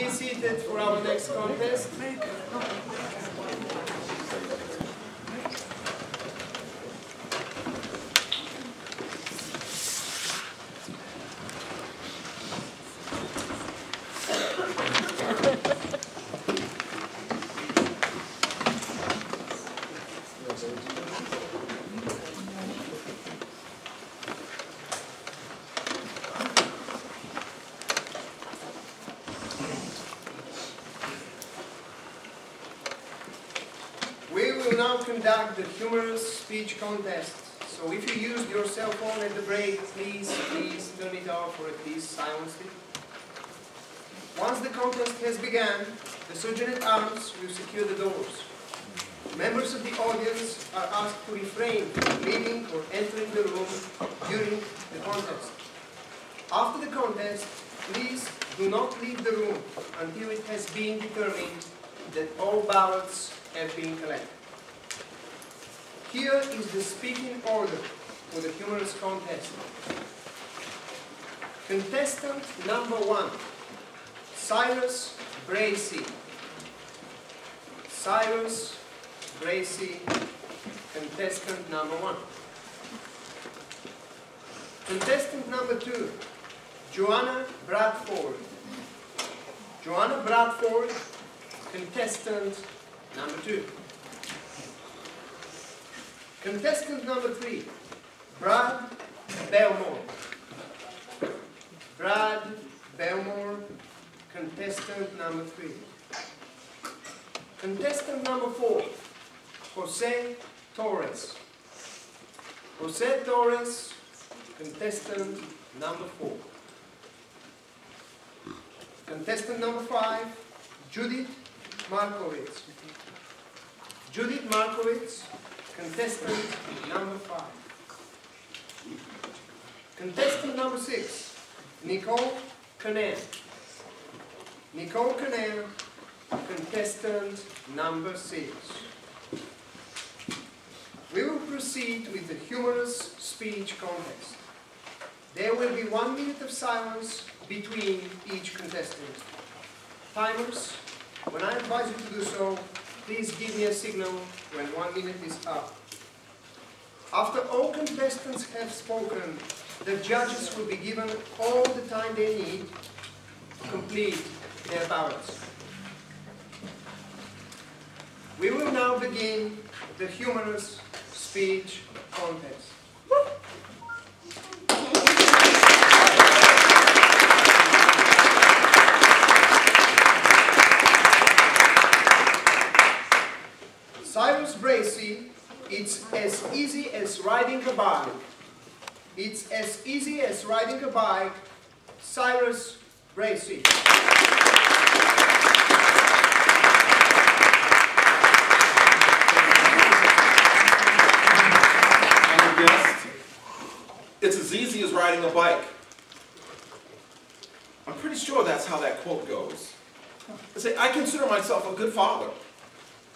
be seated for our next contest. Speech contest. So if you used your cell phone at the break, please, please turn it off or at least silence it. Once the contest has begun, the sergeant at arms will secure the doors. Members of the audience are asked to refrain from leaving or entering the room during the contest. After the contest, please do not leave the room until it has been determined that all ballots have been collected. Here is the speaking order for the humorous contest. Contestant number one, Cyrus Bracy. Cyrus Bracy, contestant number one. Contestant number two, Joanna Bradford. Joanna Bradford, contestant number two. Contestant number three, Brad Belmore. Brad Belmore, contestant number three. Contestant number four, Jose Torres. Jose Torres, contestant number four. Contestant number five, Judith Markowitz. Judith Markowitz, contestant number five. Contestant number six, Nicole Canan. Nicole Canan, contestant number six. We will proceed with the humorous speech contest. There will be one minute of silence between each contestant. Timers, when I advise you to do so, please give me a signal when one minute is up. After all contestants have spoken, the judges will be given all the time they need to complete their ballots. We will now begin the humorous speech contest. Cyrus Bracy, it's as easy as riding a bike. It's as easy as riding a bike. Cyrus guest. It's as easy as riding a bike. I'm pretty sure that's how that quote goes. I say, I consider myself a good father.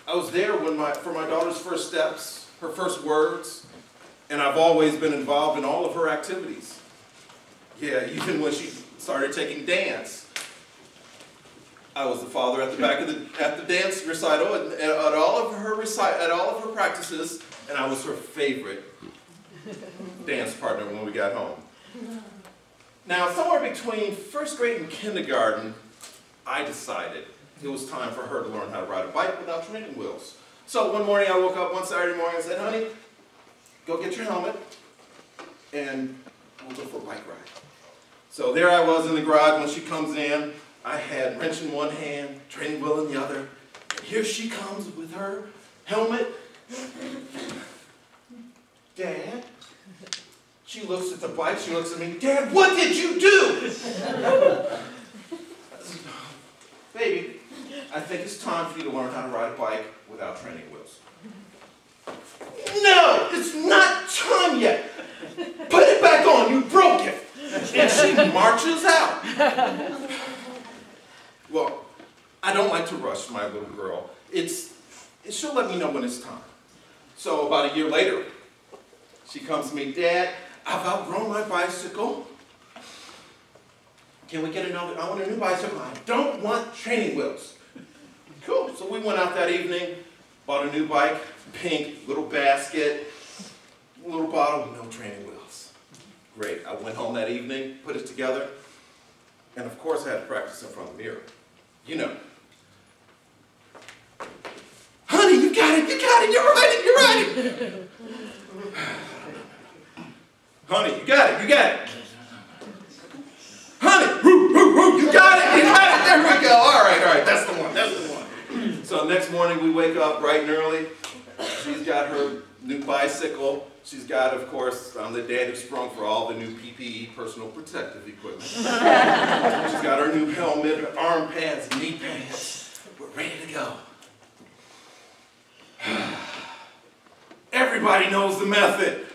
I was there when my, for my daughter's first steps, her first words, and I've always been involved in all of her activities. Yeah, even when she started taking dance. I was the father at the back of the, at the dance recital, and, and at all of her recite, at all of her practices, and I was her favorite dance partner when we got home. Now, somewhere between first grade and kindergarten, I decided it was time for her to learn how to ride a bike without training wheels. So one morning I woke up one Saturday morning and said, honey, go get your helmet and we'll go for a bike ride. So there I was in the garage when she comes in. I had wrench in one hand, training wheel in the other. And here she comes with her helmet. Dad, she looks at the bike, she looks at me, Dad, what did you do? Baby, I think it's time for you to learn how to ride a bike without training wheels. No, it's not time yet. Put it back on, you broke it. And she marches out. Well, I don't like to rush my little girl. It's, she'll let me know when it's time. So about a year later, she comes to me, Dad, I've outgrown my bicycle. can we get another, I want a new bicycle, I don't want training wheels. Cool, so we went out that evening, bought a new bike, pink, little basket, little bottle, no training wheels. Great, I went home that evening, put it together, and of course I had to practice in front of the mirror. You know. Honey, you got it, you got it, you're right, you're right. Honey, you got it, you got it. Honey, you got it, you got it, there we go. All right, all right, that's the one, that's the one. So next morning we wake up bright and early. She's got her new bicycle. She's got, of course, I'm the dad who sprung for all the new PPE, personal protective equipment. She's got her new helmet, her arm pads, knee pads. We're ready to go. Everybody knows the method.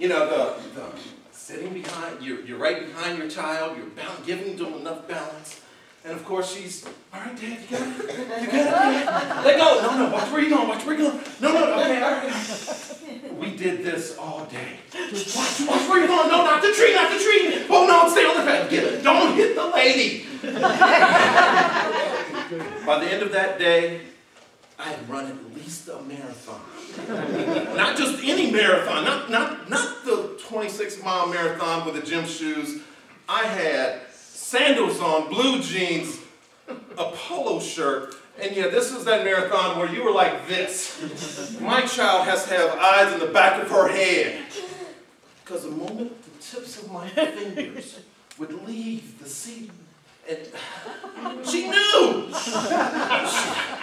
You know, the, the sitting behind, you're, you're right behind your child, you're bound, giving them enough balance. And of course she's, all right, Dad, you got it? You got it? Let go. No, no, watch where you're going, watch where you're going. No, no, okay, all right. We did this all day. Watch, watch where you're going. No, not the tree, not the tree. Oh, no, stay on the path. Get it. Don't hit the lady. By the end of that day, I had run at least a marathon. not just any marathon, not, not, not the 26 mile marathon with the gym shoes. I had sandals on, blue jeans, a polo shirt, and yeah, this was that marathon where you were like this. My child has to have eyes in the back of her head. Because the moment the tips of my fingers would leave the seat, and she knew.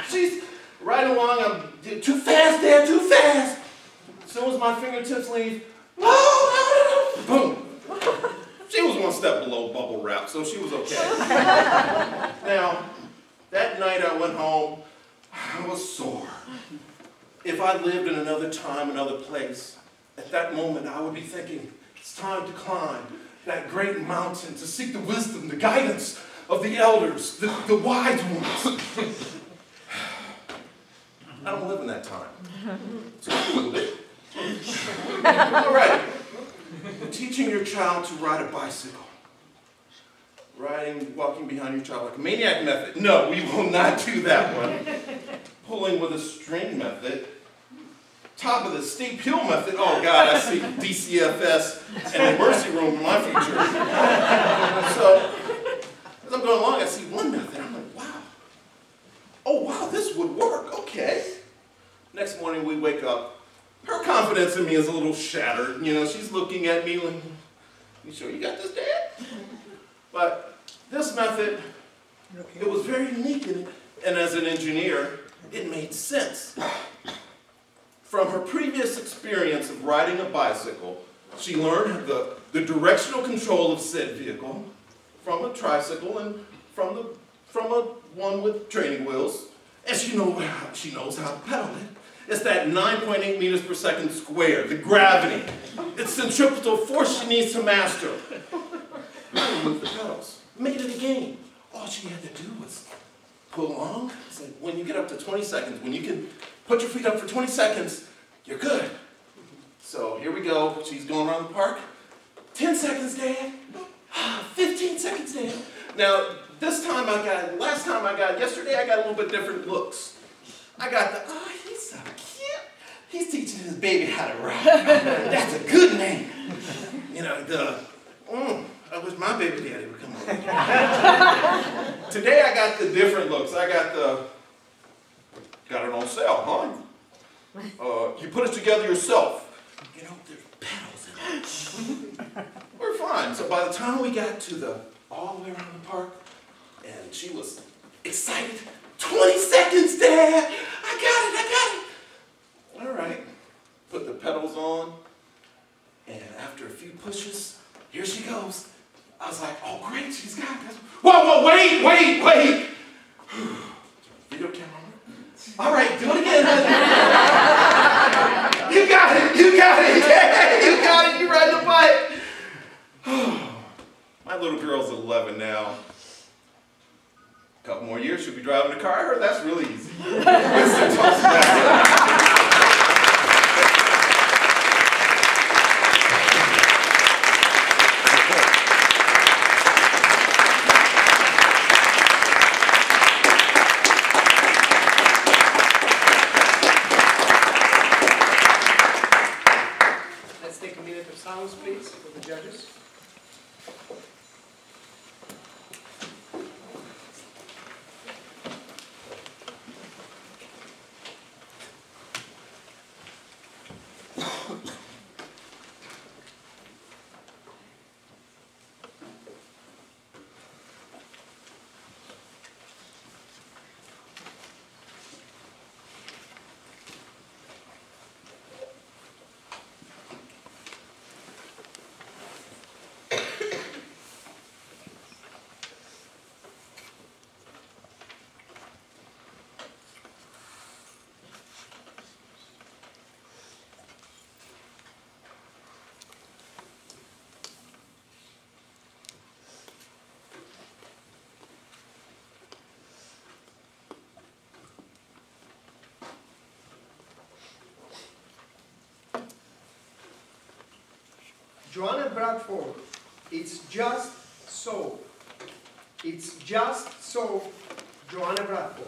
she's right along, I'm too fast, Dad, too fast. As soon as my fingertips leave, oh, boom. She was one step below bubble wrap, so she was okay. now, that night I went home, I was sore. If I lived in another time, another place, at that moment I would be thinking, it's time to climb that great mountain to seek the wisdom, the guidance of the elders, the, the wise ones. I don't live in that time. So. All right. Teaching your child to ride a bicycle. Riding, walking behind your child like a maniac method. No, we will not do that one. Pulling with a string method. Top of the steep hill method. Oh God, I see DCFS and the Mercy Room in my future. so, as I'm going along, I see one method. I'm like, wow. Oh wow, this would work. Okay. Next morning we wake up her confidence in me is a little shattered. You know, she's looking at me like, you sure you got this, Dad? But this method, it was very unique, and, and as an engineer, it made sense. From her previous experience of riding a bicycle, she learned the, the directional control of said vehicle from a tricycle and from, the, from a one with training wheels. And she, know, she knows how to pedal it. It's that 9.8 meters per second square, the gravity. It's centripetal force she needs to master. Move the pedals. Made it a game. All she had to do was pull along. Said, when you get up to 20 seconds, when you can put your feet up for 20 seconds, you're good. So here we go. She's going around the park. 10 seconds, Dad. 15 seconds, Dad. Now, this time I got, last time I got, yesterday I got a little bit different looks. I got the, oh, he's so cute. He's teaching his baby how to ride. That's a good name. You know, the, mm, I wish my baby daddy would come over. Today I got the different looks. I got the, got it on sale, huh? Uh, you put it together yourself. You know, there's pedals in it. We're fine. So by the time we got to the, all the way around the park, and she was excited, 20 seconds, Dad. I got it, I got it. All right. Put the pedals on. And after a few pushes, here she goes. I was like, oh, great, she's got it. Whoa, whoa, wait, wait, wait. Video camera. All right, do it again. you got it, you got it, yeah, you got it, you ride the bike. My little girl's 11 now A couple more years, she'll be driving a car. I heard that's really easy. Joanna Bradford, it's just so. It's just so, Joanna Bradford.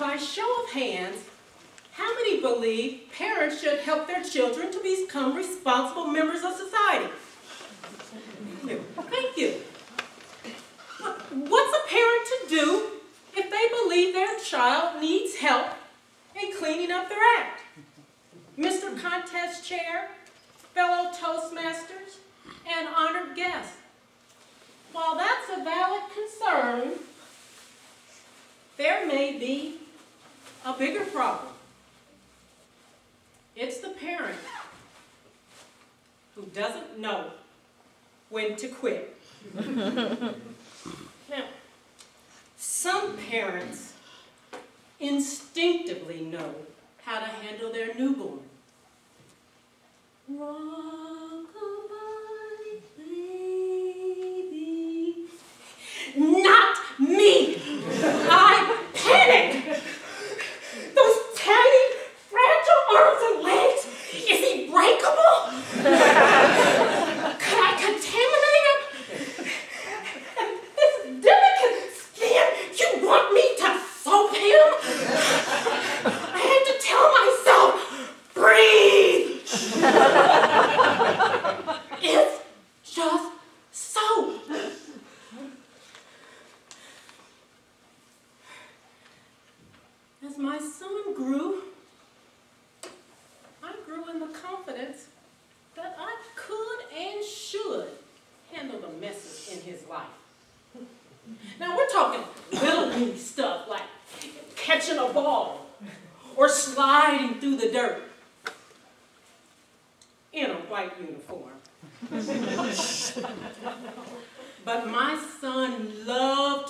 By show of hands, how many believe parents should help their children to become responsible members of society?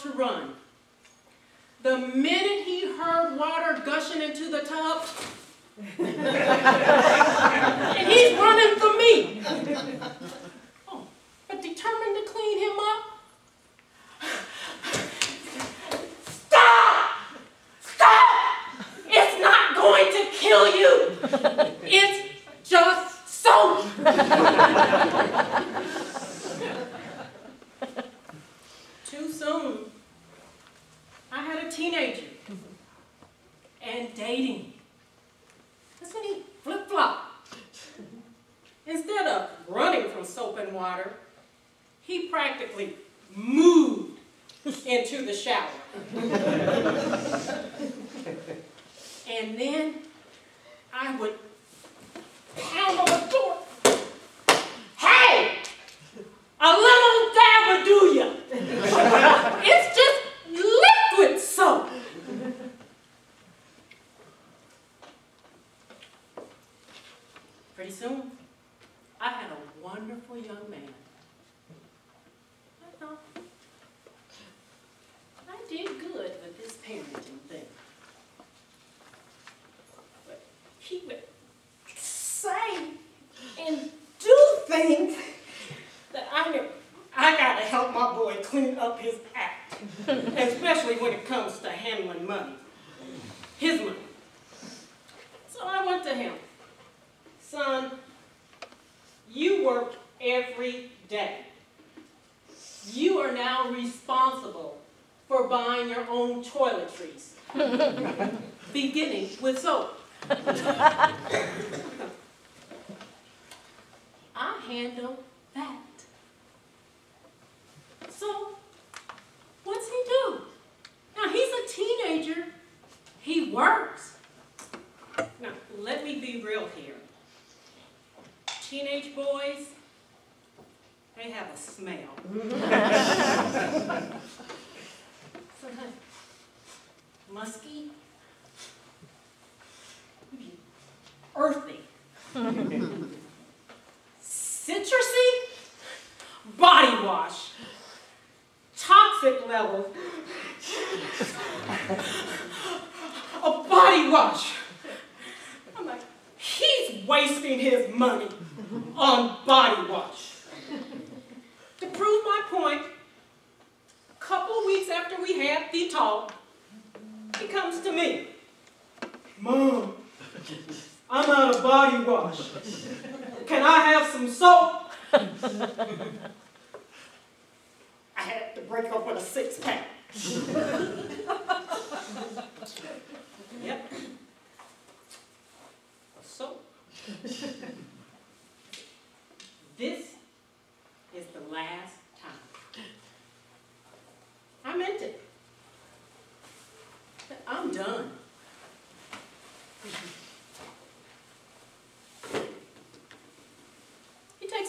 to run. The minute he heard water gushing into the tub, and he's running for me. Oh, but determined to clean him up. Stop! Stop! It's not going to kill you. It's just soap. shower.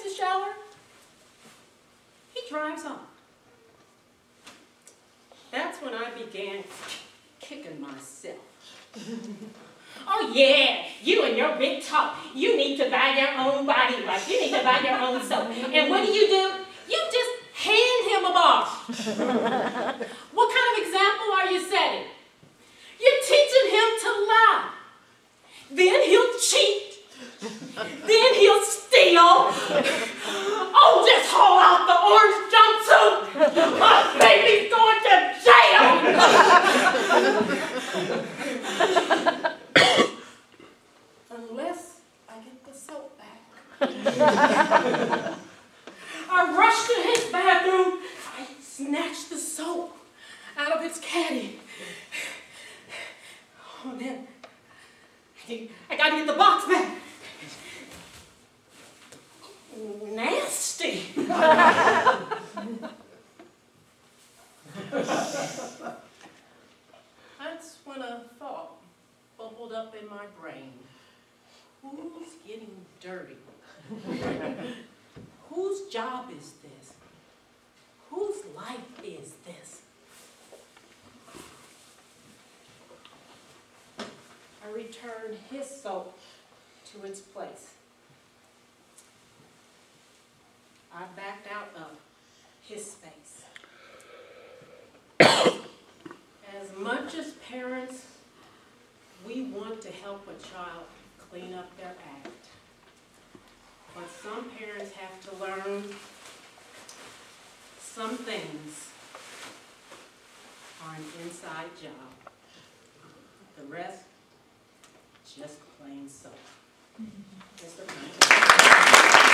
takes a shower. He drives off. That's when I began kicking myself. Oh yeah, you and your big talk. You need to buy your own body wash. You need to buy your own soap. And what do you do? You just hand him a bar. what kind of example are you setting? You're teaching him to lie. Then he'll cheat. then he'll steal. Oh, just haul out the orange jumpsuit. My baby's going to jail. Unless I get the soap back. I rush to his bathroom. I snatch the soap out of its caddy. Oh, then I, I gotta get the box back. Nasty. That's when a thought bubbled up in my brain. Who's getting dirty? Whose job is this? Whose life is this? I returned his soap to its place. I backed out of his space. As much as parents, we want to help a child clean up their act. But some parents have to learn some things are an inside job. The rest, just plain soap. Mm-hmm. Mr. Conklin.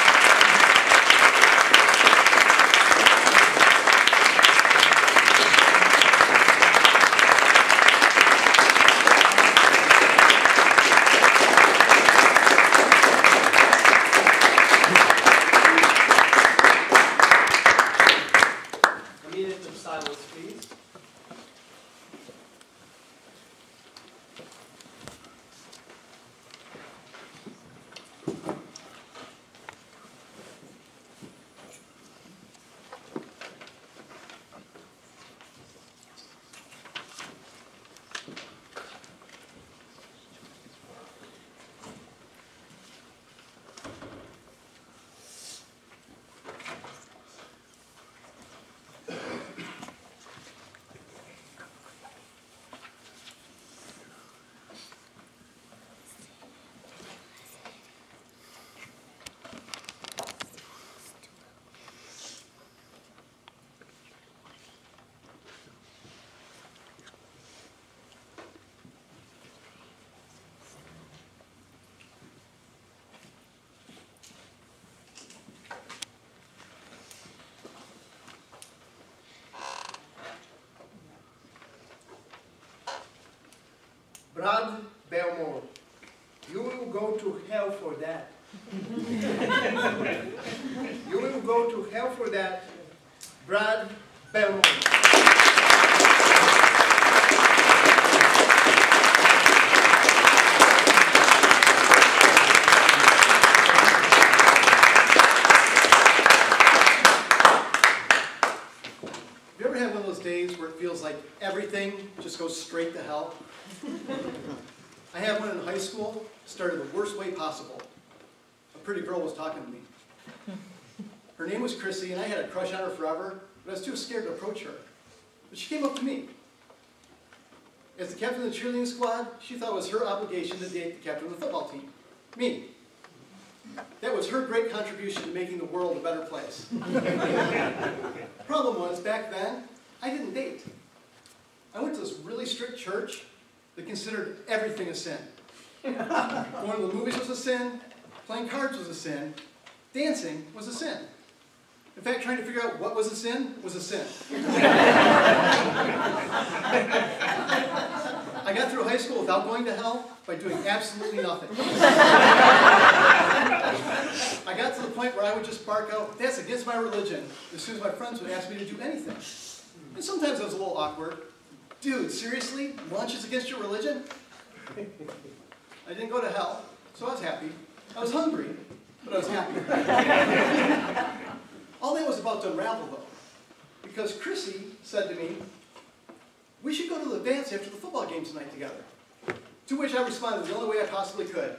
Brad Belmore, you will go to hell for that. you will go to hell for that, Brad Belmore. Have you ever had one of those days where it feels like everything just goes straight to hell? I had one in high school, started the worst way possible. A pretty girl was talking to me. Her name was Chrissy, and I had a crush on her forever, but I was too scared to approach her. But she came up to me. As the captain of the cheerleading squad, she thought it was her obligation to date the captain of the football team, me. That was her great contribution to making the world a better place. Problem was, back then, I didn't date. I went to this really strict church that considered everything a sin. Going to the movies was a sin, playing cards was a sin, dancing was a sin. In fact, trying to figure out what was a sin was a sin. I got through high school without going to hell by doing absolutely nothing. I got to the point where I would just bark out, that's against my religion, as soon as my friends would ask me to do anything. And sometimes it was a little awkward. Dude, seriously? Lunch is against your religion? I didn't go to hell, so I was happy. I was hungry, but I was happy. All that was about to unravel, though, because Chrissy said to me, we should go to the dance after the football game tonight together. To which I responded the only way I possibly could.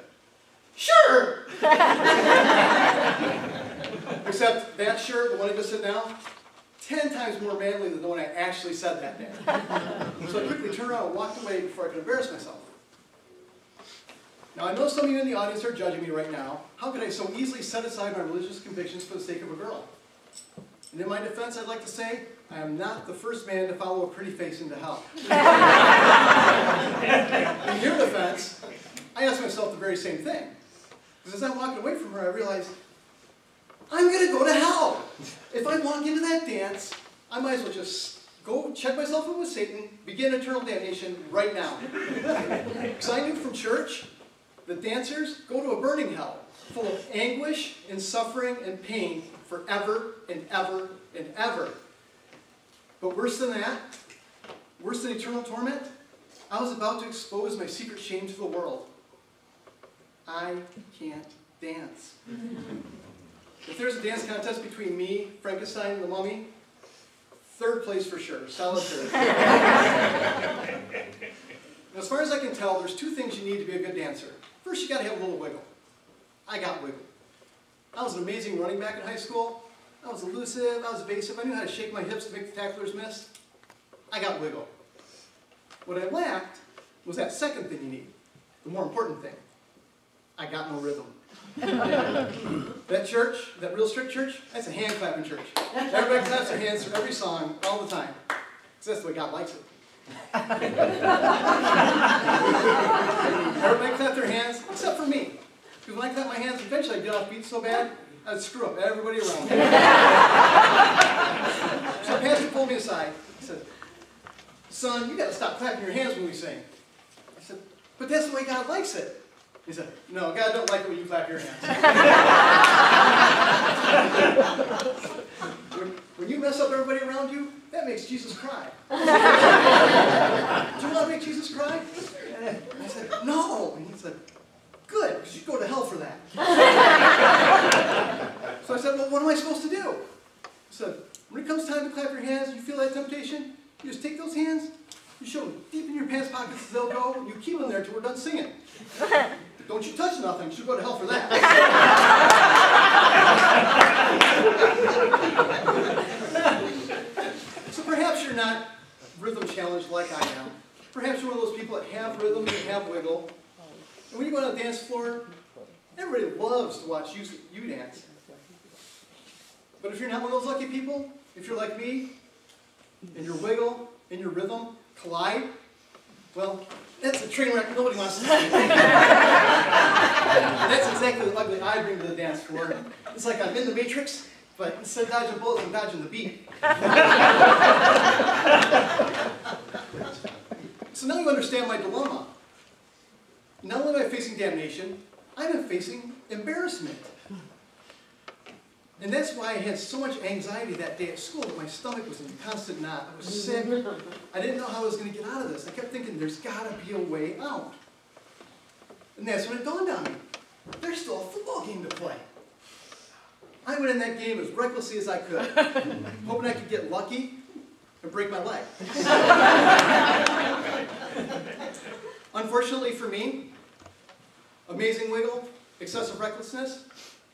Sure! Except that shirt, the one I just said now, ten times more manly than the one I actually said that day. So I quickly turned around and walked away before I could embarrass myself. Now I know some of you in the audience are judging me right now. How could I so easily set aside my religious convictions for the sake of a girl? And in my defense, I'd like to say, I am not the first man to follow a pretty face into hell. in your defense, I asked myself the very same thing. Because as I'm walking away from her, I realized, I'm going to go to hell. If I walk into that dance, I might as well just go check myself in with Satan, begin eternal damnation right now. Because I knew from church that dancers go to a burning hell, full of anguish and suffering and pain forever and ever and ever. But worse than that, worse than eternal torment, I was about to expose my secret shame to the world. I can't dance. If there's a dance contest between me, Frankenstein, and the mummy, third place for sure, solid third. as far as I can tell, there's two things you need to be a good dancer. First, you gotta have a little wiggle. I got wiggle. I was an amazing running back in high school. I was elusive, I was evasive, I knew how to shake my hips to make the tacklers miss. I got wiggle. What I lacked was that second thing you need, the more important thing. I got no rhythm. that church, that real strict church, that's a hand clapping church. Everybody claps their hands for every song all the time. Because that's the way God likes it. Everybody clap their hands, except for me. Because when I clap my hands, eventually I get off beat so bad, I'd screw up everybody around me. so pastor pulled me aside. He said, son, you got to stop clapping your hands when we sing. I said, but that's the way God likes it. He said, no, God don't like it when you clap your hands. when, when you mess up everybody around you, that makes Jesus cry. Do you want to make Jesus cry? And I said, no. And he said, good, because you go to hell for that. so I said, well, what am I supposed to do? He said, when it comes time to clap your hands, you feel that temptation, you just take those hands, you shove them deep in your pants pockets as they'll go, and you keep them there till we're done singing. Don't you touch nothing, you'll go to hell for that. so perhaps you're not rhythm challenged like I am. Perhaps you're one of those people that have rhythm and have wiggle. And when you go on the dance floor, everybody loves to watch you, you dance. But if you're not one of those lucky people, if you're like me, and your wiggle and your rhythm collide, well, that's a train wreck nobody wants to see. that's exactly the ugly I bring to the dance floor. It's like I'm in the Matrix, but instead of dodging bullets, I'm dodging the beat. so now you understand my dilemma. Not only am I facing damnation, I'm facing embarrassment. And that's why I had so much anxiety that day at school that my stomach was in a constant knot. I was sick. I didn't know how I was going to get out of this. I kept thinking, there's got to be a way out. And that's when it dawned on me. There's still a football game to play. I went in that game as recklessly as I could, hoping I could get lucky and break my leg. Unfortunately for me, amazing wiggle, excessive recklessness,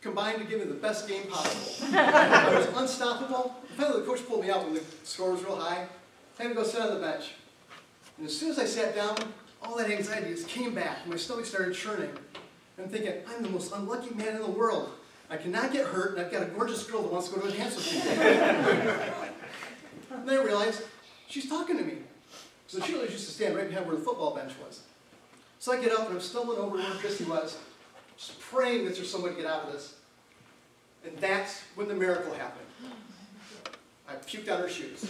combined to give me the best game possible. I was unstoppable. Finally, the coach pulled me out when the score was real high. I had to go sit on the bench. And as soon as I sat down, all that anxiety just came back. My stomach started churning. I'm thinking, I'm the most unlucky man in the world. I cannot get hurt, and I've got a gorgeous girl that wants to go to a dance with me. and then I realized she's talking to me. So cheerleaders used to stand right behind where the football bench was. So I get up and I'm stumbling over to where Chrissy was, just praying that there's someone to get out of this. And that's when the miracle happened. I puked on her shoes.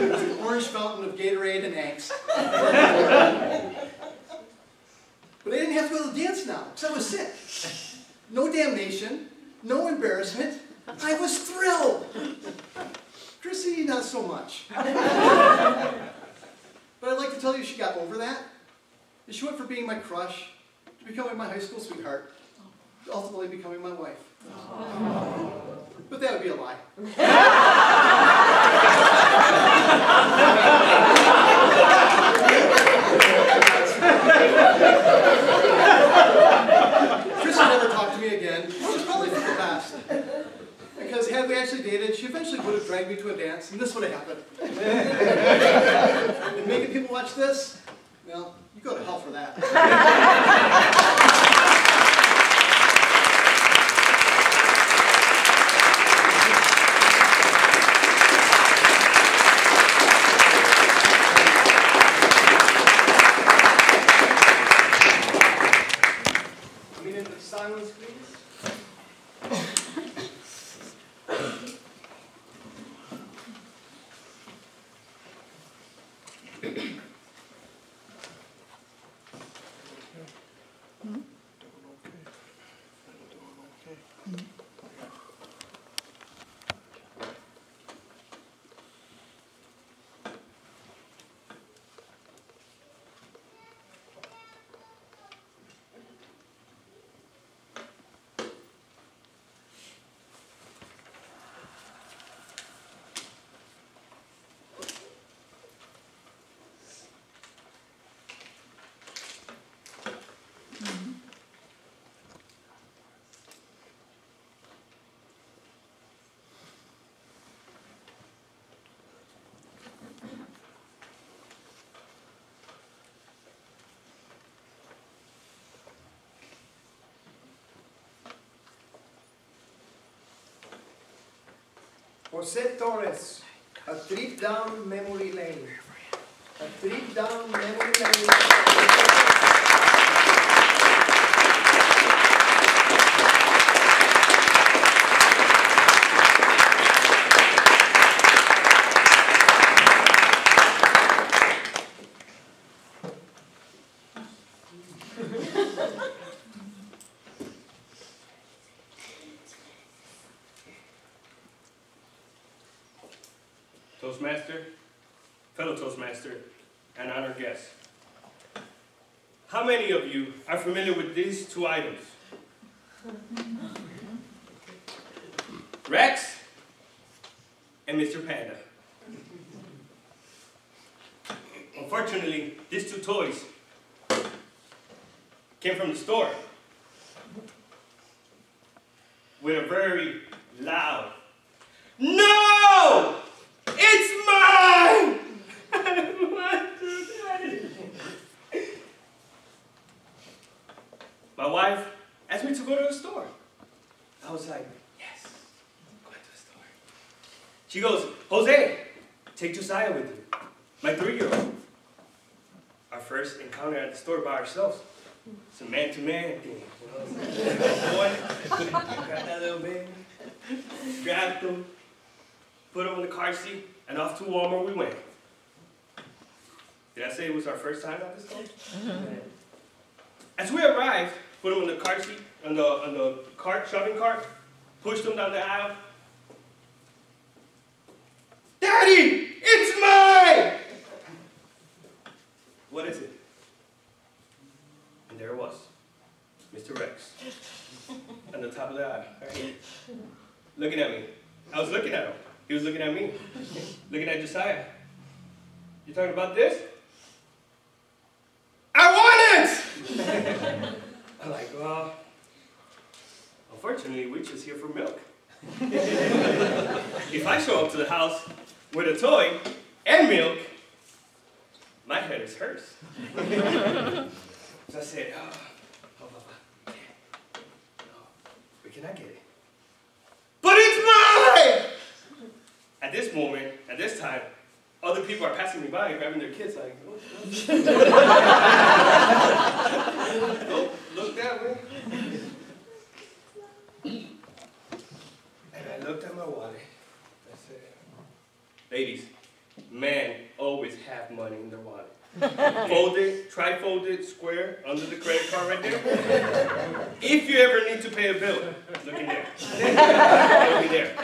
It was an orange fountain of Gatorade and angst. But I didn't have to go to the dance now, because I was sick. No damnation, no embarrassment. I was thrilled. Chrissy, not so much. But I'd like to tell you she got over that. And she went from being my crush to becoming my high school sweetheart, to ultimately becoming my wife. But that would be a lie. Never talked to me again, probably the. Because had we actually dated, she eventually would have dragged me to a dance, and this would have happened. and making people watch this, well, you go to hell for that. Jose Torres, a trip down memory lane. A trip down memory lane. Toastmaster, fellow Toastmaster, and honored guests. How many of you are familiar with these two items? Rex and Mr. Panda. Unfortunately, these two toys came from the store with a very loud, No! It's mine! I want to die. My wife asked me to go to the store. I was like, yes, I'm going to the store. She goes, Jose, take Josiah with you, my three-year-old. Our first encounter at the store by ourselves. It's a man-to-man thing. You know? Boy, grab that little baby, grabbed him, put him in the car seat, and off to Walmart we went. Did I say it was our first time at the store? Mm-hmm. As we arrived, put him in the car seat, on the, on the cart, shopping cart, pushed him down the aisle. Daddy, it's mine! What is it? And there it was, Mr. Rex, on the top of the aisle, right here, looking at me. I was looking at him. He was looking at me, looking at Josiah. You talking about this? I want it! I'm like, well, unfortunately, we're just here for milk. if I show up to the house with a toy and milk, my head is hers. so I said, oh, oh, oh, oh Papa, no, but can I get it? But it's mine! At this moment, at this time, other people are passing me by, grabbing their kids, like, oh, oh. Look that way. And I looked at my wallet. I said, ladies, men always have money in their wallet. Folded, tri-folded, square, under the credit card right there. If you ever need to pay a bill, look in there. It'll be there.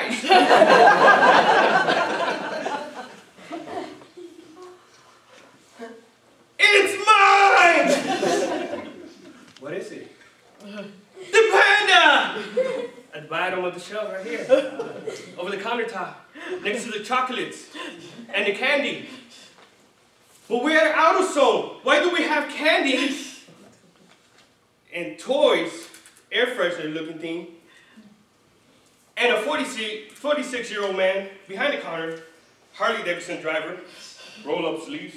With it's mine! what is it? The panda! At the bottom of the shelf right here. Over the countertop. Next to the chocolates. And the candy. But we're at AutoZone. Why do we have candy and toys, air freshener looking thing, and a 46 year old man behind the counter, Harley Davidson driver, roll up sleeves,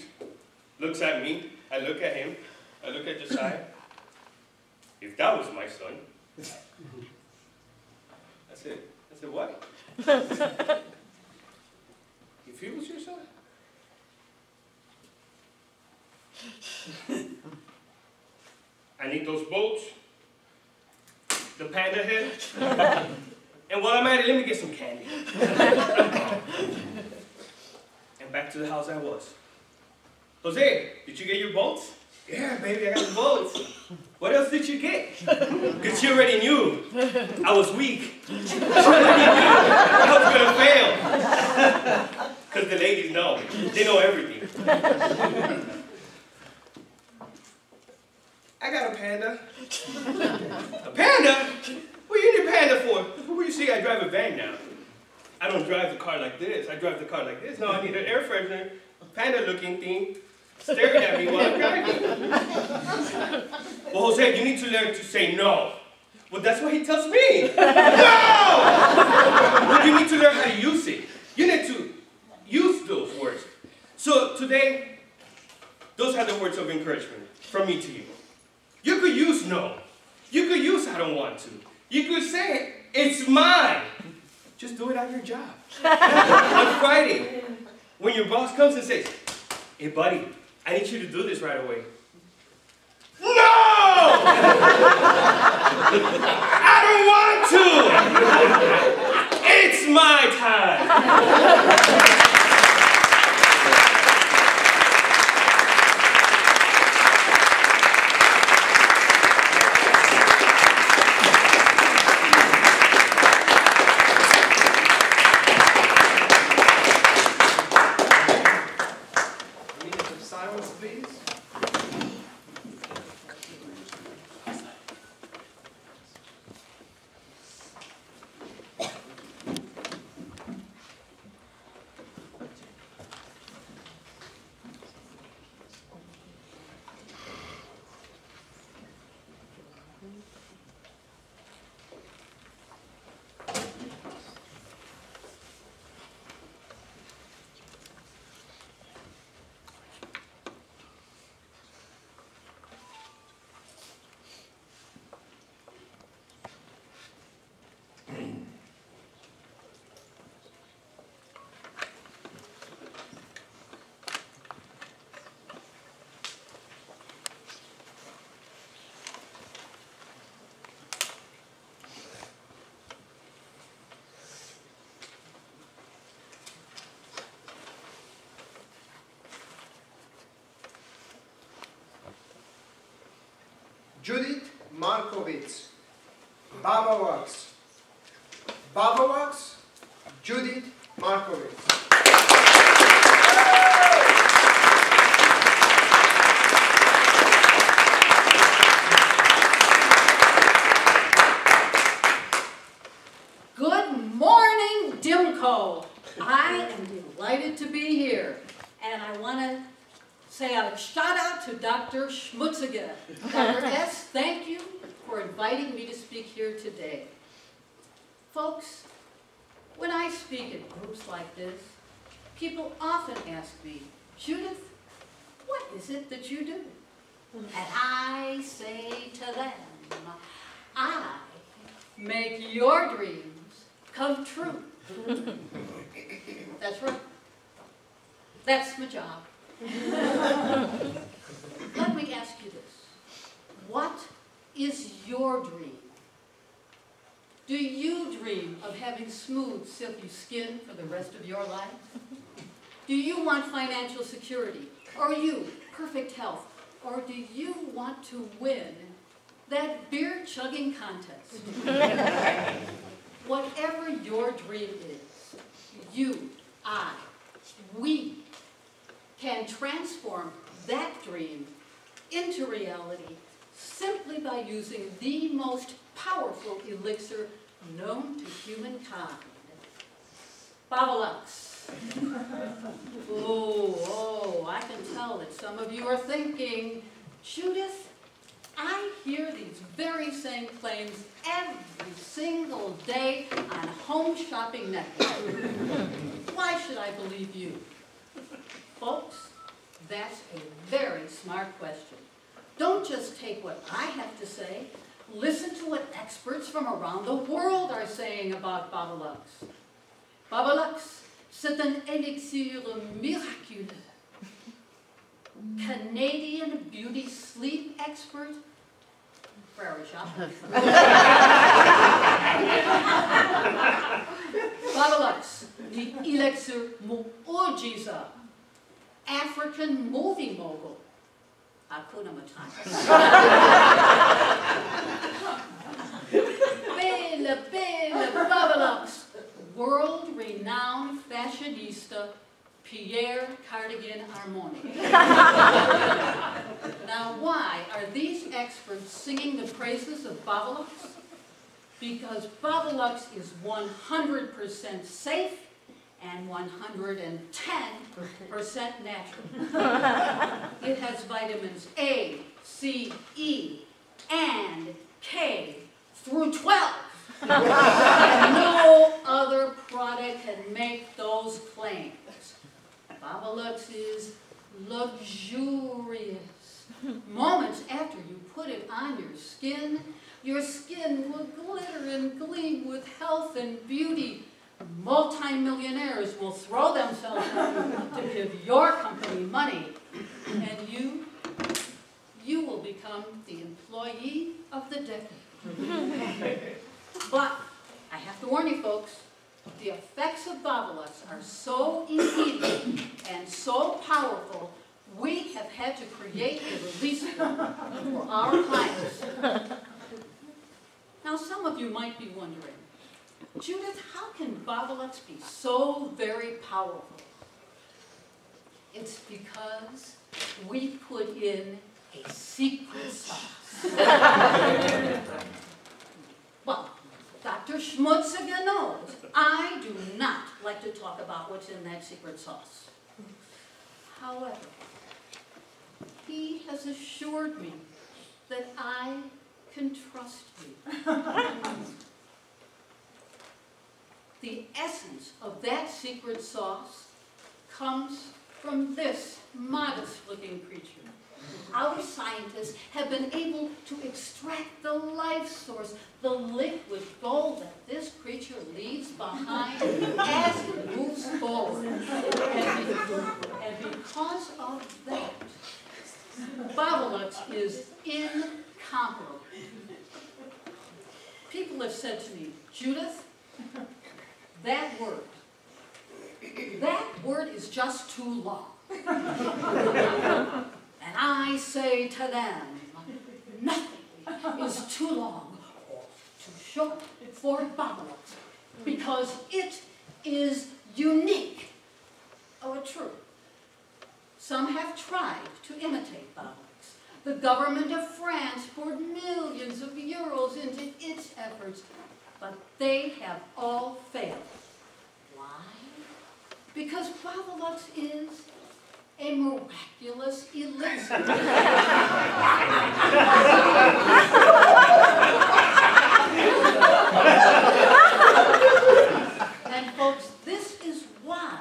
looks at me, I look at him, I look at Josiah. If that was my son, I said, I said, what? if he was your son? I need those bolts, the panda head, and while I'm at it, let me get some candy. and back to the house I was. Jose, did you get your bolts? Yeah, baby, I got the bolts. What else did you get? Because she already knew I was weak. She already knew I was going to fail. Because the ladies know. They know everything. I got a panda. A panda? What you need a panda for? Well, you see, I drive a van now. I don't drive the car like this. I drive the car like this. No, I need an air freshener, a panda-looking thing, staring at me while I'm driving. Well, Jose, you need to learn to say no. Well, that's what he tells me. No! Well, you need to learn how to use it. You need to use those words. So today, those are the words of encouragement from me to you. You could use no. You could use I don't want to. You could say it's mine. Just do it at your job. On Friday, when your boss comes and says, hey buddy, I need you to do this right away. No! I don't dreams come true. That's right. That's my job. Let me ask you this. What is your dream? Do you dream of having smooth, silky skin for the rest of your life? Do you want financial security? Or you, perfect health? Or do you want to win that beer chugging contest? Whatever your dream is, you, I, we can transform that dream into reality simply by using the most powerful elixir known to humankind. Babalux. Oh, oh, I can tell that some of you are thinking, Judith, I hear these very same claims every single day on Home Shopping Network. Why should I believe you? Folks, that's a very smart question. Don't just take what I have to say. Listen to what experts from around the world are saying about Babalux. Babalux, c'est un élixir miraculeux. Canadian beauty sleep expert, Prairie Shop. Babalux, the elixir Mu'ujiza, African movie mogul. Hakuna Matata. Bela, Bela, Babalux, world-renowned fashionista Pierre Cardigan Armoni. now, why are these experts singing the praises of Babalux? Because Babalux is 100% safe and 110% natural. it has vitamins A, C, E, and K through 12. no other product can make those claims. Babalux is luxurious. Moments after you put it on your skin, your skin will glitter and gleam with health and beauty. Multi-millionaires will throw themselves at you to give your company money. And you, you will become the employee of the decade. But I have to warn you folks, the effects of Babalux are so immediate and so powerful, we have had to create a release for our clients. Now, some of you might be wondering, Judith, how can Babalux be so very powerful? It's because we put in a secret sauce. well, Dr. Schmutziger knows I do not like to talk about what's in that secret sauce. However, he has assured me that I can trust you. the essence of that secret sauce comes from this modest-looking creature. Our scientists have been able to extract the life source, the liquid gold that this creature leaves behind as it moves forward. And, because of that, Babalux is incomparable. People have said to me, Judith, that word, that word is just too long. And I say to them, nothing is too long or too short for Babalux because it is unique. Oh, true. Some have tried to imitate Babalux. The government of France poured millions of euros into its efforts, but they have all failed. Why? Because Babalux is a miraculous elixir. And folks, this is why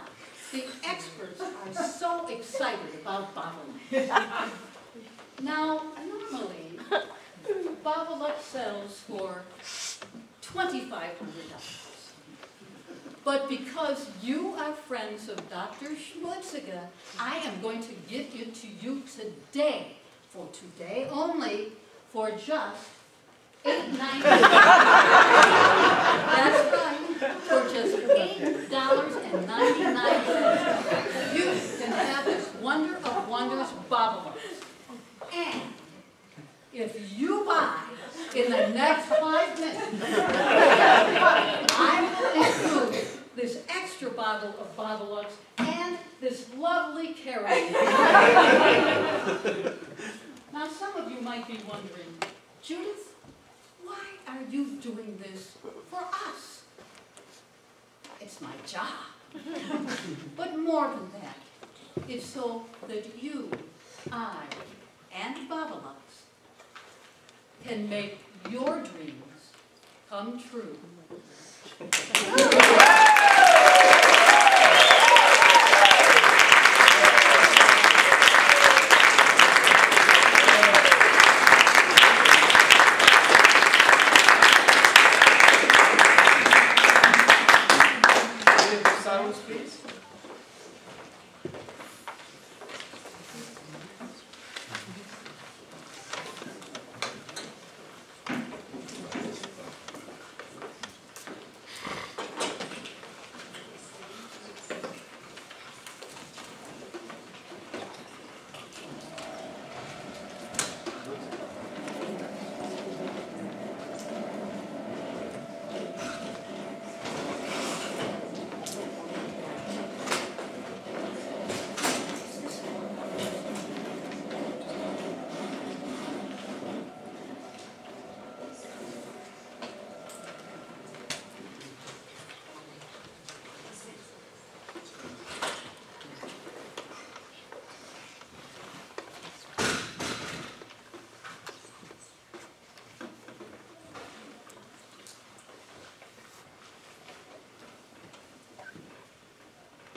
the experts are so excited about Babalux. Now, normally, Babalux sells for twenty-five hundred dollars. But because you are friends of Dr. Schmutziger, I am going to give it to you today, for today only, for just eight ninety. That's right, for just eight dollars and ninety-nine cents. You can have this wonder of wonders Babalux. And if you buy in the next five minutes, I will include this extra bottle of Babalux and this lovely carrot. Now, some of you might be wondering, Judith, why are you doing this for us? It's my job. But more than that, it's so that you, I, and Babalux can make your dreams come true. Minute of silence, please.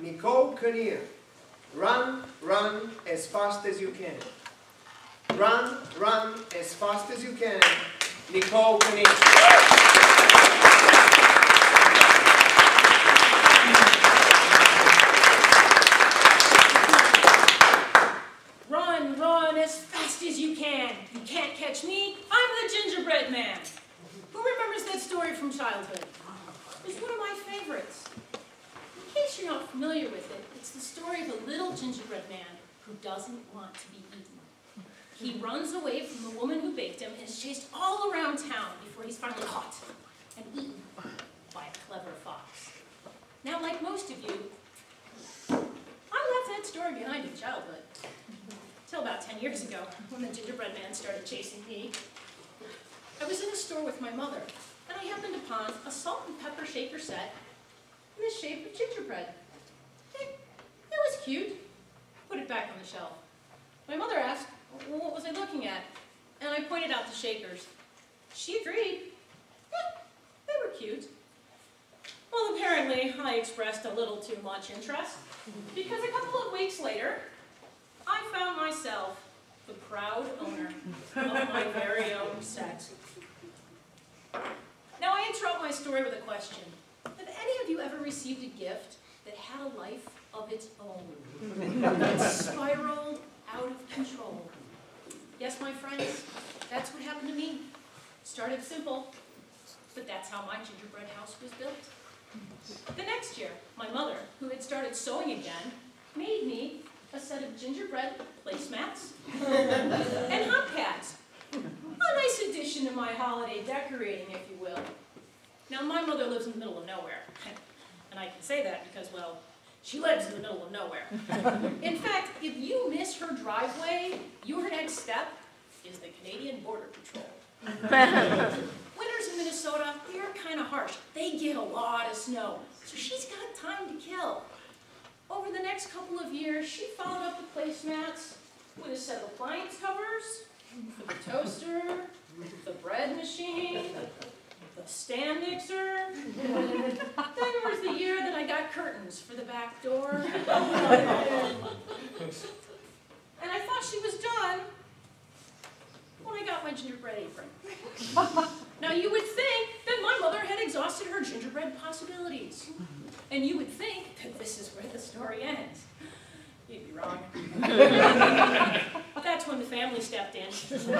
Nicole Kinnear, run, run as fast as you can. Run, run as fast as you can. Nicole Kinnear. Run, run as fast as you can. You can't catch me. I'm the gingerbread man. Who remembers that story from childhood? It's one of my favorites. In case you're not familiar with it, it's the story of a little man who doesn't want to be eaten. He runs away from the woman who baked him and is chased all around town before he's finally caught and eaten by a clever fox. Now, like most of you, I left that story behind in childhood. Till about 10 years ago, when the gingerbread man started chasing me. I was in a store with my mother, and I happened upon a salt and pepper shaker set in the shape of gingerbread. It, it was cute. Put it back on the shelf. My mother asked, "Well, what was I looking at? And I pointed out the shakers. She agreed. Yeah, they were cute. Well, apparently, I expressed a little too much interest, because a couple of weeks later, I found myself the proud owner of my very own set. Now I interrupt my story with a question. Have any of you ever received a gift that had a life of its own? That spiraled out of control? Yes, my friends, that's what happened to me. Started simple, but that's how my gingerbread house was built. The next year, my mother, who had started sewing again, made me a set of gingerbread placemats and hot pads. A nice addition to my holiday decorating, if you will. Now, my mother lives in the middle of nowhere. And I can say that because, well, she lives in the middle of nowhere. In fact, if you miss her driveway, your next step is the Canadian Border Patrol. Winters in Minnesota, they're kind of harsh. They get a lot of snow, so she's got time to kill. Over the next couple of years, she followed up the placemats with a set of appliance covers, for the toaster, the bread machine, the stand mixer. Then it was the year that I got curtains for the back door. And I thought she was done when I got my gingerbread apron. Now you would think that my mother had exhausted her gingerbread possibilities. And you would think that this is where the story ends. You'd be wrong. That's when the family stepped in.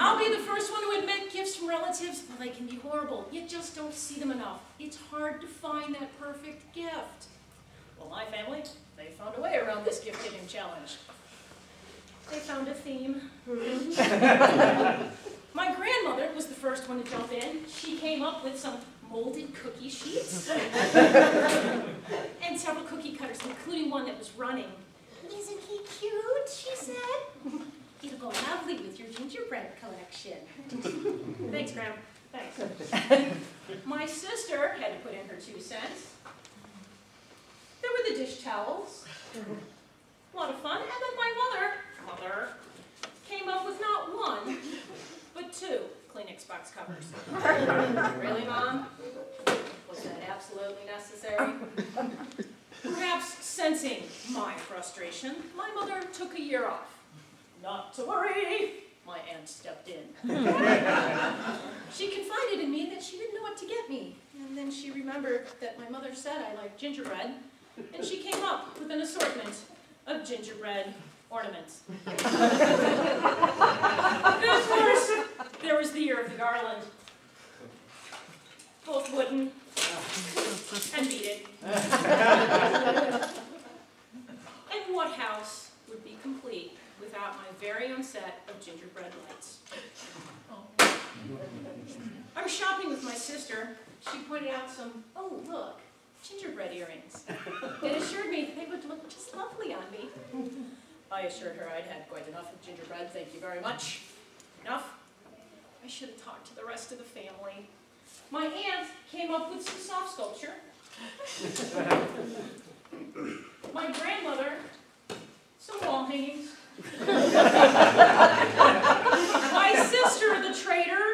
I'll be the first one to admit gifts from relatives, well, they can be horrible. You just don't see them enough. It's hard to find that perfect gift. Well, my family, they found a way around this gift giving challenge. They found a theme. My grandmother was the first one to jump in. She came up with some molded cookie sheets and several cookie cutters, including one that was running. Isn't he cute? She said. It'll go lovely with your gingerbread collection. Thanks, Gram. Thanks. My sister had to put in her two cents. There were the dish towels. A lot of fun. And then my mother, mother, came up with not one, but two Kleenex box covers. really, Mom? Was that absolutely necessary? Perhaps sensing my frustration, my mother took a year off. Not to worry, my aunt stepped in. she confided in me that she didn't know what to get me. And then she remembered that my mother said I liked gingerbread, and she came up with an assortment of gingerbread ornaments. and of course, there was the year of the garland. Both wooden and beaded. and what house would be complete without my very own set of gingerbread lights? I was shopping with my sister. She pointed out some, oh, look, gingerbread earrings. And assured me they would look just lovely on me. I assured her I'd had quite enough of gingerbread, thank you very much. Enough? I should have talked to the rest of the family. My aunt came up with some soft sculpture. My grandmother, some wall hangings. My sister, the traitor,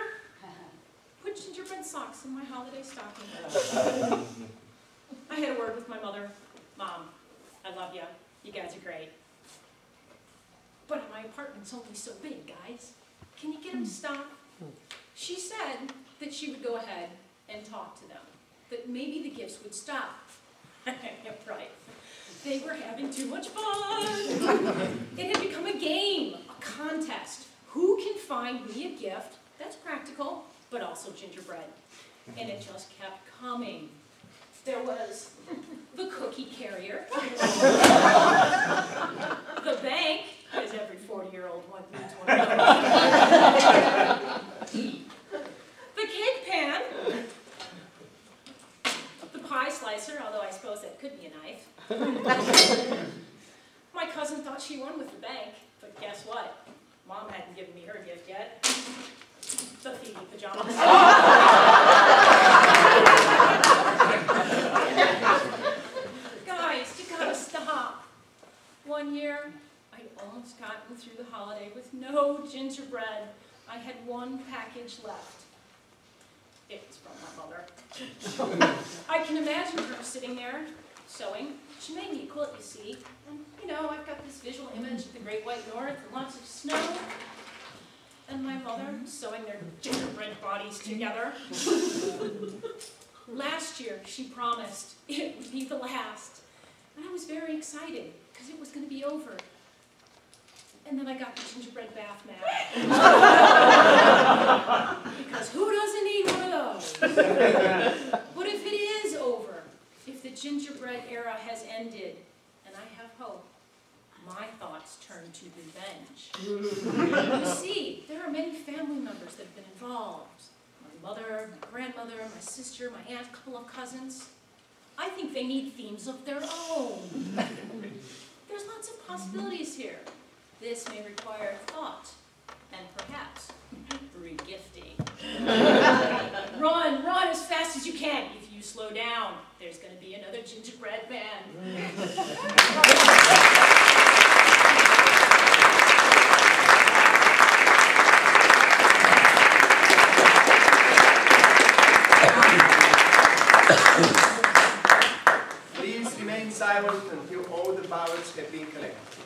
put gingerbread socks in my holiday stocking. I had a word with my mother. Mom, I love you. You guys are great. But my apartment's only so big, guys. Can you get them to hmm. stop? Hmm. She said that she would go ahead and talk to them, that maybe the gifts would stop. right. They were having too much fun. it had become a game, a contest. Who can find me a gift that's practical, but also gingerbread? And it just kept coming. There was the cookie carrier, the bank, as every 40-year-old one needs one of those. The cake pan. The pie slicer, although I suppose that could be a knife. My cousin thought she won with the bank, but guess what? Mom hadn't given me her gift yet. The Phoebe pajamas. Guys, you gotta stop. One year, almost gotten through the holiday with no gingerbread. I had one package left. It was from my mother. I can imagine her sitting there sewing. She made me a quilt, you see. And, you know, I've got this visual image of the Great White North and lots of snow. And my mother sewing their gingerbread bodies together. Last year, she promised it would be the last. And I was very excited because it was going to be over. And then I got the gingerbread bath mat. because who doesn't need one of those? what if it is over? If the gingerbread era has ended, and I have hope, my thoughts turn to revenge. you see, there are many family members that have been involved. My mother, my grandmother, my sister, my aunt, a couple of cousins. I think they need themes of their own. There's lots of possibilities here. This may require thought and perhaps regifting. run, run as fast as you can. If you slow down, there's going to be another gingerbread man. Please remain silent until all the ballots have been collected.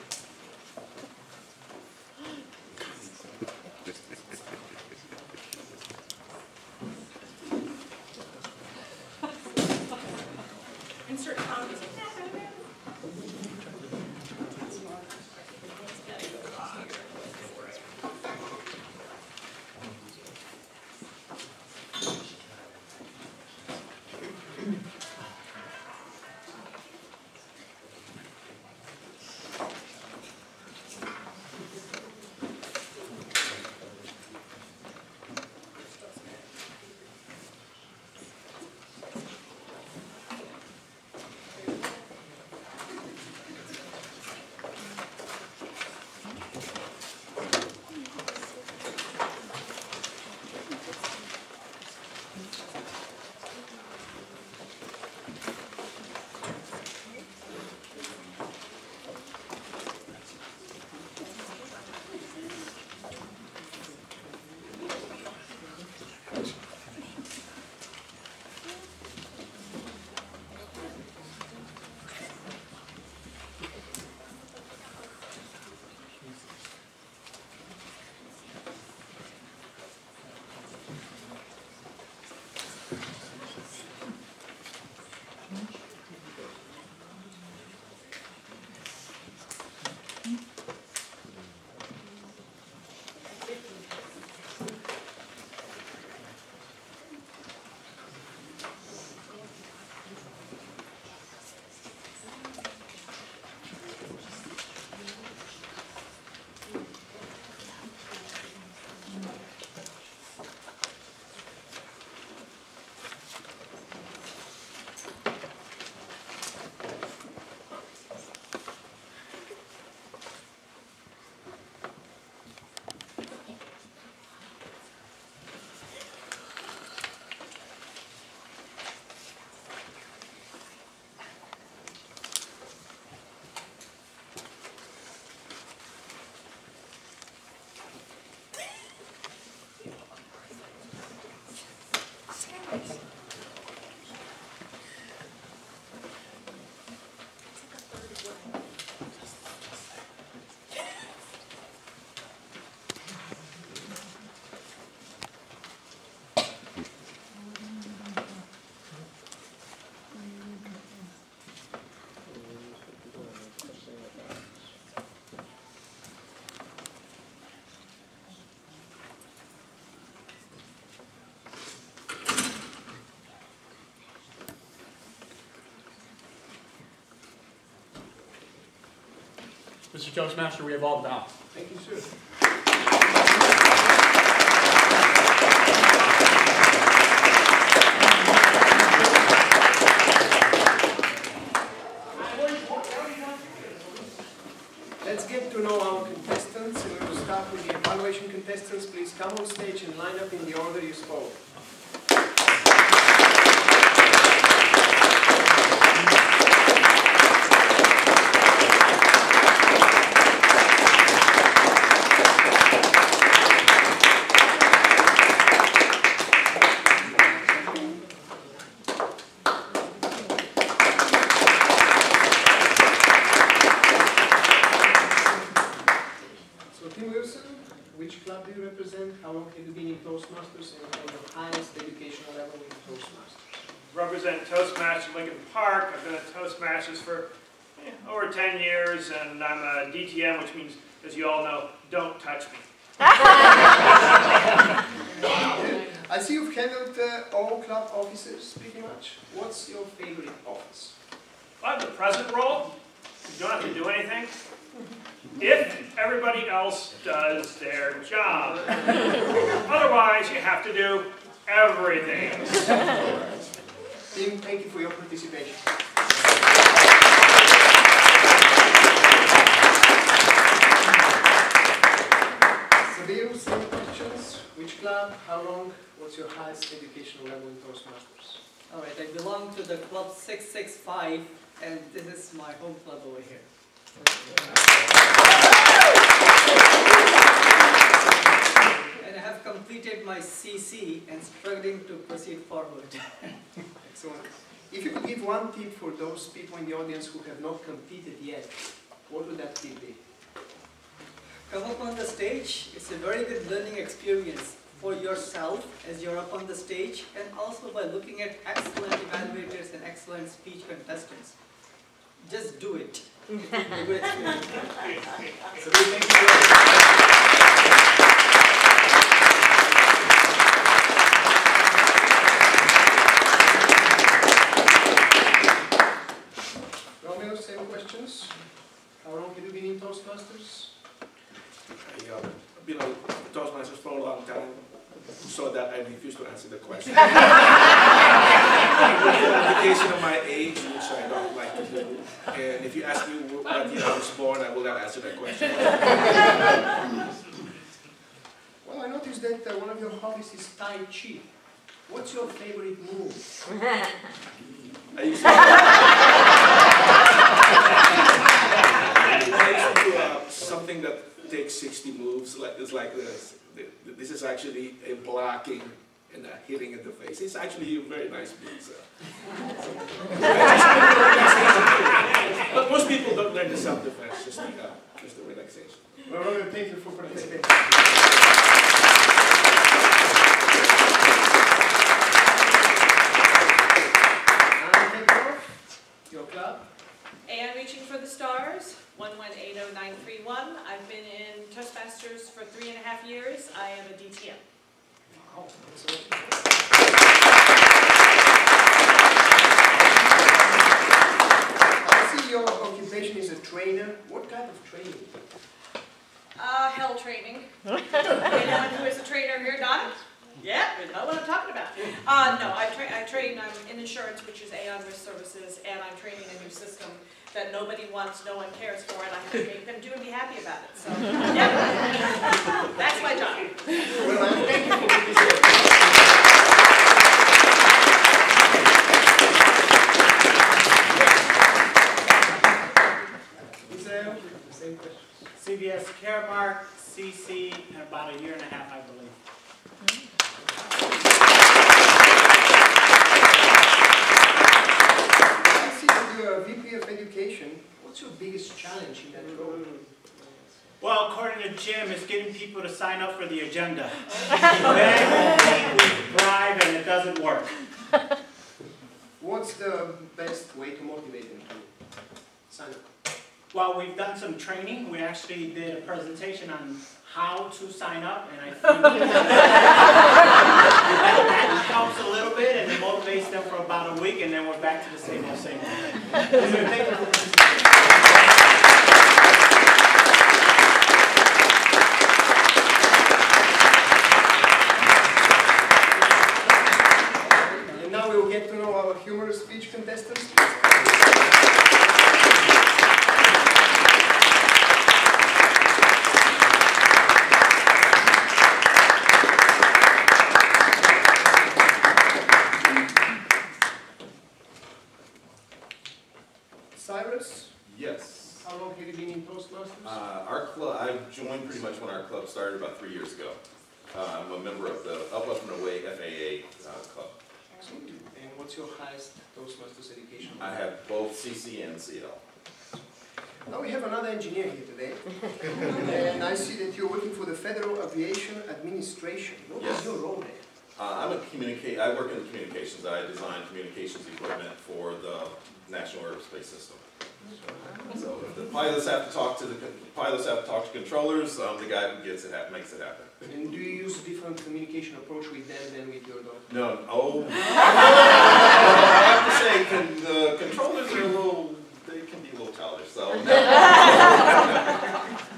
Mr. Toastmaster, we have all the balance. Thank you, sir. Team, thank you for your participation. Sabir, same questions. Which club, how long, what's your highest educational level in Toastmasters? All right, I belong to the club 665, and this is my home club over here. Completed my CC and struggling to proceed forward. Excellent. If you could give one tip for those people in the audience who have not competed yet, what would that tip be? Come up on the stage, it's a very good learning experience for yourself as you're up on the stage, and also by looking at excellent evaluators and excellent speech contestants. Just do it. Good experience. Thank you and I have to make them do and be happy about it, so, yeah. That's my job. Well, thank you for participating. Israel. CVS Caremark, CC, in about a year and a half, I believe. I see that you are a VP of Education. What's your biggest challenge in that role? Well, according to Jim, it's getting people to sign up for the agenda. Then we bribe and it doesn't work. What's the best way to motivate them to sign up? Well, we've done some training. We actually did a presentation on how to sign up, and I think that helps a little bit, and it motivates them for about a week, and then we're back to the same old, same old. And now we will get to know our humorous speech contestants. Cyrus, Yes. how long have you been in Toastmasters? Uh, our club, I joined pretty much when our club started about three years ago. Uh, I'm a member of the Up Up and Away FAA uh, club. Excellent. And what's your highest Toastmasters education? I have both CC and CL. Now we have another engineer here today. and I see that you're working for the Federal Aviation Administration. What is Yes. your role there? Uh, I'm a communicate, I work in communications. I design communications equipment for the National Airspace System. So if the pilots have to talk to the, pilots have to talk to controllers, I'm the guy who gets it, hap- makes it happen. And do you use a different communication approach with them than with your dog? No. Oh. well, I have to say, can, the controllers are a little, they can be a little childish, so no.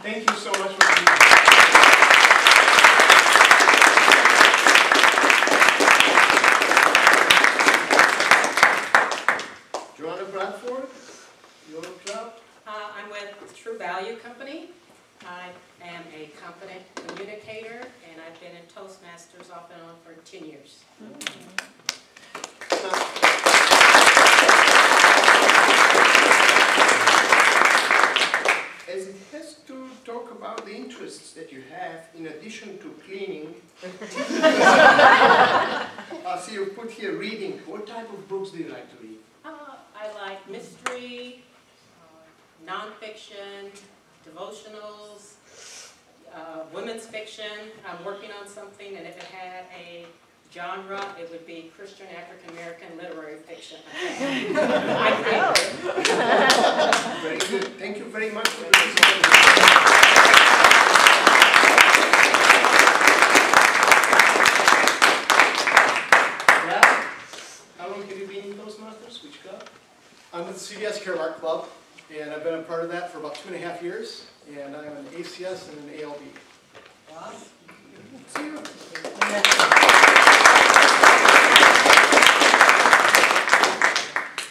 Thank you so much for being here. Joanna Bradford, your job? Uh, I'm with True Value Company. I am a competent communicator, and I've been in Toastmasters off and on for 10 years. Mm -hmm. As it has to talk about the interests that you have in addition to cleaning, I see you put here reading. What type of books do you like to read? Uh, I like mystery, uh, nonfiction, devotionals, uh, women's fiction. I'm working on something, and if it had a genre, it would be Christian African American literary fiction. I think. Very good. Thank you very much for this. Brad, how long have you been in Toastmasters? Which club? I'm with the CVS Caremark Club, and I've been a part of that for about two and a half years, and I'm an ACS and an ALB. See you.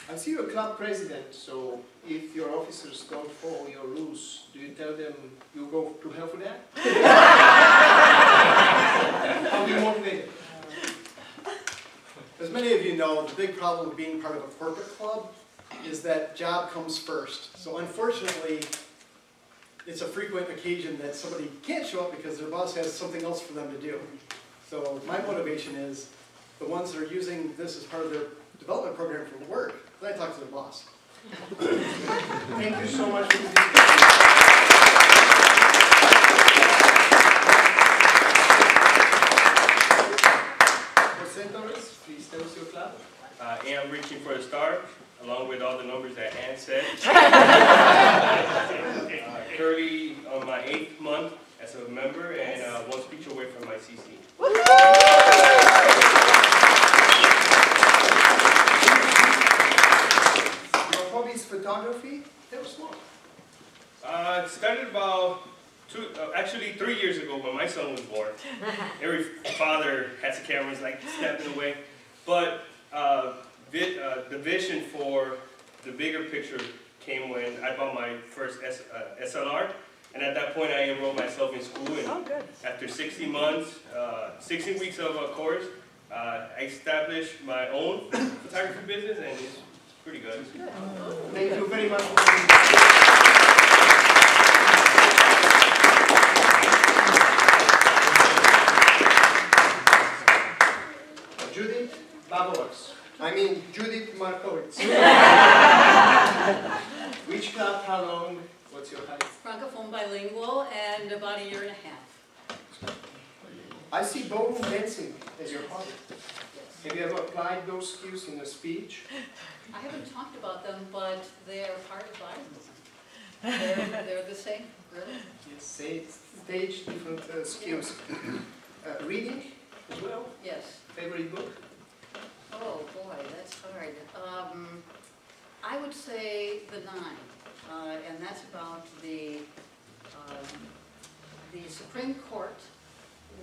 I see you're a club president, so if your officers don't follow your rules, do you tell them you go to hell for that? How do you motivate? As many of you know, the big problem with being part of a corporate club is that job comes first. So unfortunately, it's a frequent occasion that somebody can't show up because their boss has something else for them to do. So my motivation is the ones that are using this as part of their development program for work, then I talk to their boss. Thank you so much for this. Presenters, please tell us your club. I am reaching for the star, along with all the numbers that Ann said. Uh, Currently on my eighth month as a member and uh, one speech away from my CC. Your hobby is photography? Tell us more. Uh, it started about two, uh, actually three years ago when my son was born. Every father has a camera, is like stepping away. But uh, vi- uh, the vision for the bigger picture came when I bought my first S, uh, SLR. And at that point, I enrolled myself in school. And after 60 months, uh, 16 weeks of a course, uh, I established my own photography business, and it's pretty good. Thank you very much for coming. Judith Babowicz. I mean Judith Markowitz. Which club, how long, what's your height? Francophone bilingual and about a year and a half. I see ballroom dancing as your hobby. Yes. Have you ever applied those skills in a speech? I haven't talked about them, but they're part of bilingualism. They're, they're the same, really. Yes. Say, stage different uh, skills. Uh, reading as well, Yes. favorite book? Oh, boy, that's hard. Um, I would say the nine, uh, and that's about the, um, the Supreme Court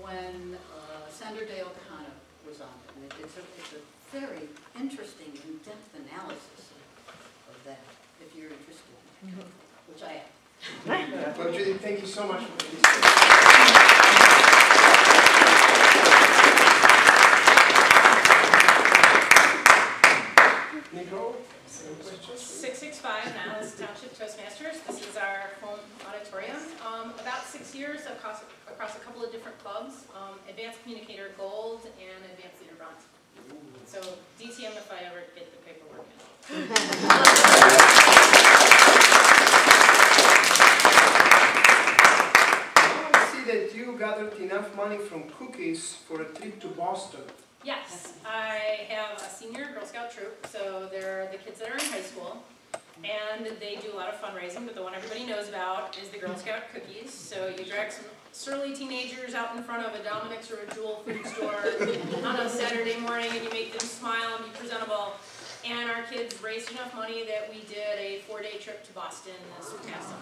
when uh, Sandra Day O'Connor was on it. And it- it's a, it's a very interesting, in-depth analysis of, of that, if you're interested, which I am. Well, Judith, thank you so much for this. 665 Niles Township Toastmasters. This is our home auditorium. Um, about six years across, across a couple of different clubs, um, Advanced Communicator Gold and Advanced Leader Bronze. So DTM if I ever get the paperwork in. I see that you gathered enough money from cookies for a trip to Boston. Yes, I have a senior Girl Scout troop, so they're the kids that are in high school. And they do a lot of fundraising, but the one everybody knows about is the Girl Scout cookies. So you drag some surly teenagers out in front of a Dominick's or a Jewel food store on a Saturday morning and you make them smile and be presentable. And our kids raised enough money that we did a four-day trip to Boston this past summer.